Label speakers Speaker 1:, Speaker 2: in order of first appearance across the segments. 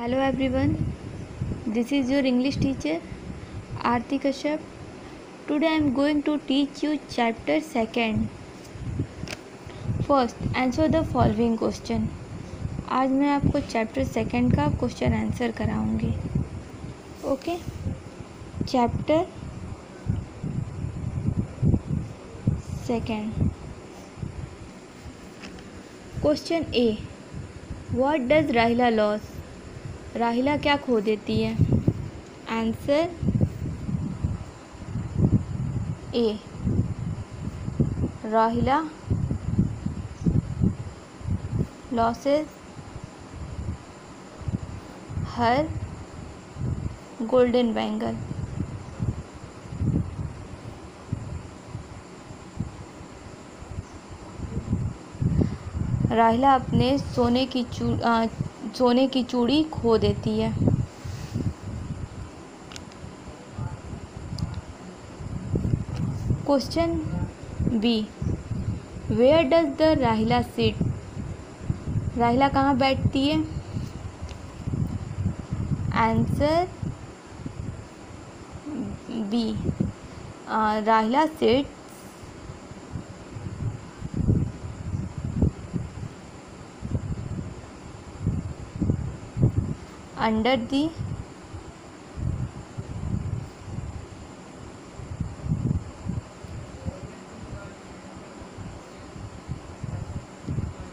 Speaker 1: Hello everyone this is your English teacher Aarti Kashyap today I am going to teach you chapter second first answer the following question आज मैं आपको chapter second का question answer कराऊँगी. Okay chapter second question A what does Rahila lose Rahila क्या खो देती है? Answer A राहिला losses हर golden bangle राहिला अपने सोने की चू सोने की चूड़ी खो देती है। Question B where does the Rahila sit Rahila कहाँ बैठती है? Answer B Rahila sit under the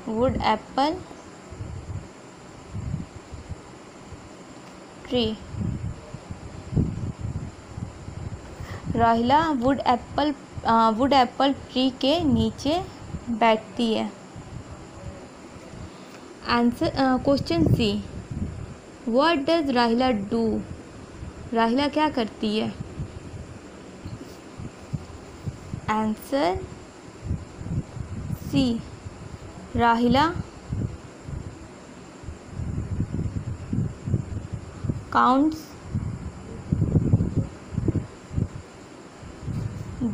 Speaker 1: wood apple tree. Rahila wood apple wood apple tree के नीचे बैठती है। Answer question C what does Rahila do Rahila क्या करती है? Answer C Rahila counts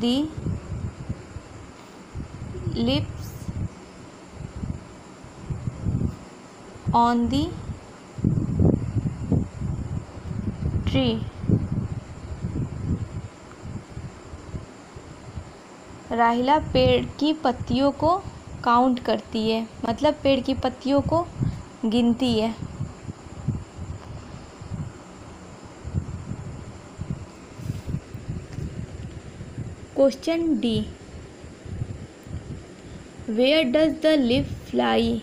Speaker 1: the leaves on the tree Rahila पेड़ की पत्तियों को काउंट करती है मतलब पेड़ की पत्तियों को गिनती है। Question D where does the leaf fly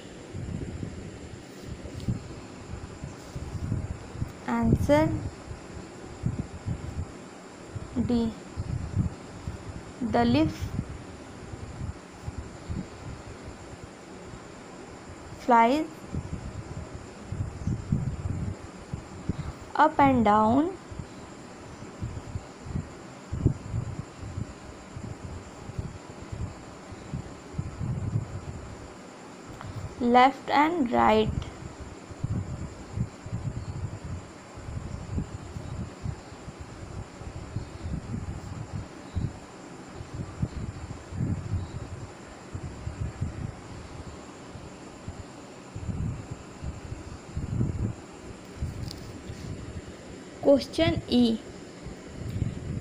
Speaker 1: answer the leaf flies up and down. Left and right Question E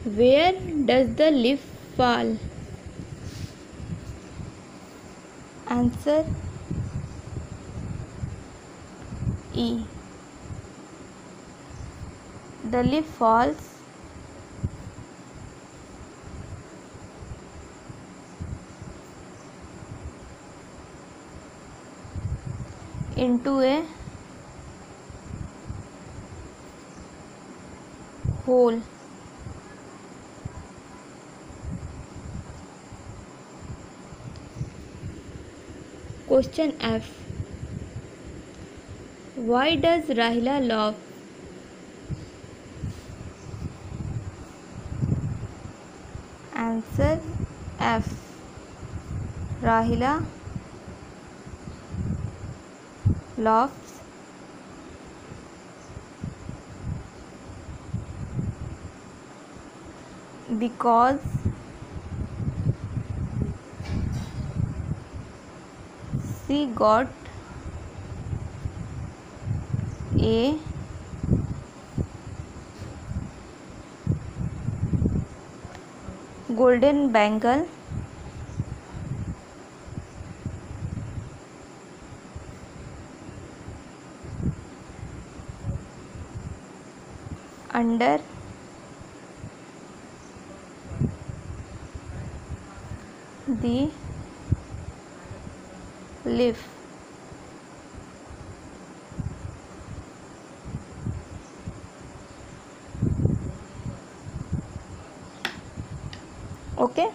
Speaker 1: Where does the leaf fall? Answer E The leaf falls into a school question F why does Rahila laugh answer F Rahila laughed because she got a golden bangle under the leaf okay